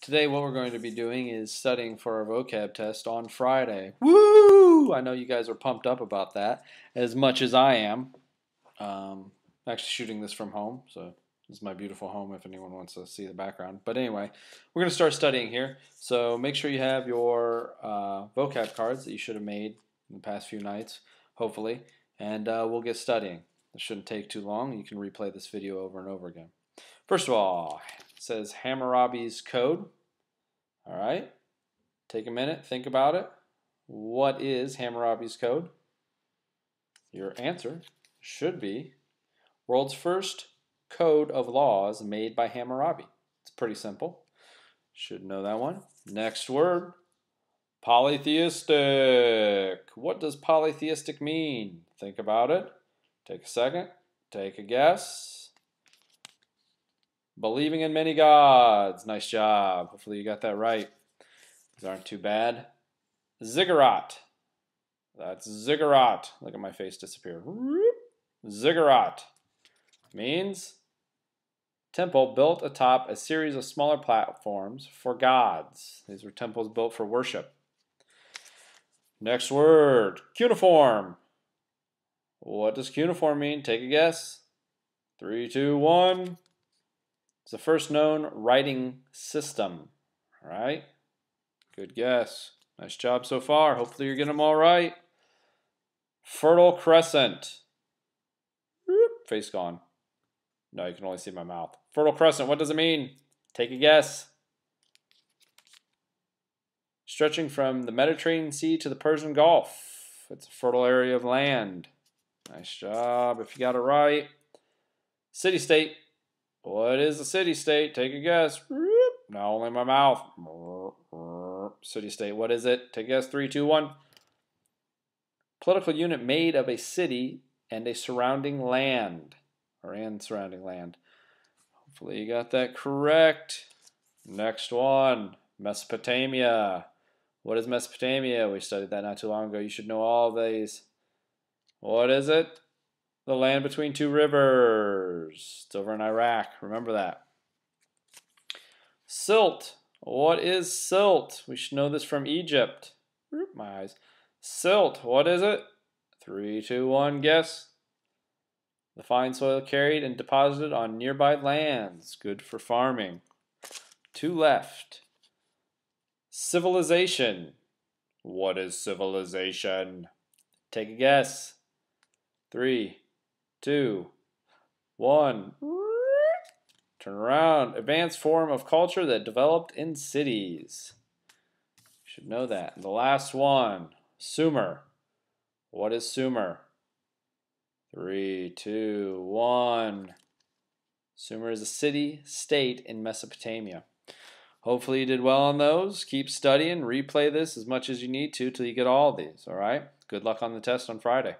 Today what we're going to be doing is studying for our vocab test on Friday. Woo! I know you guys are pumped up about that as much as I am. Um, actually shooting this from home, so this is my beautiful home if anyone wants to see the background. But anyway, we're going to start studying here. So make sure you have your uh, vocab cards that you should have made in the past few nights, hopefully, and uh, we'll get studying. It shouldn't take too long. You can replay this video over and over again. First of all, says Hammurabi's Code. All right, take a minute, think about it. What is Hammurabi's Code? Your answer should be world's first code of laws made by Hammurabi. It's pretty simple. Should know that one. Next word, polytheistic. What does polytheistic mean? Think about it. Take a second. Take a guess. Believing in many gods. Nice job. Hopefully you got that right. These aren't too bad. Ziggurat. That's ziggurat. Look at my face disappear. Ziggurat means temple built atop a series of smaller platforms for gods. These were temples built for worship. Next word, cuneiform. What does cuneiform mean? Take a guess. Three, two, one. It's the first known writing system. All right. Good guess. Nice job so far. Hopefully you're getting them all right. Fertile crescent. Face gone. No, you can only see my mouth. Fertile crescent, what does it mean? Take a guess. Stretching from the Mediterranean Sea to the Persian Gulf. It's a fertile area of land. Nice job if you got it right. City state. What is a city state? Take a guess. Now only my mouth. City state. What is it? Take a guess. Three, two, one. Political unit made of a city and a surrounding land or and surrounding land. Hopefully you got that correct. Next one, Mesopotamia. What is Mesopotamia? We studied that not too long ago. You should know all of these. What is it? The land between two rivers. It's over in Iraq. Remember that. Silt. What is silt? We should know this from Egypt. My eyes. Silt. What is it? Three, two, one, guess. The fine soil carried and deposited on nearby lands, good for farming. Two left. Civilization. What is civilization? Take a guess. Three, two, one. Turn around. Advanced form of culture that developed in cities. You should know that. And the last one, Sumer. What is Sumer? Three, two, one. Sumer is a city, state in Mesopotamia. Hopefully you did well on those. Keep studying. Replay this as much as you need to till you get all these, all right? Good luck on the test on Friday.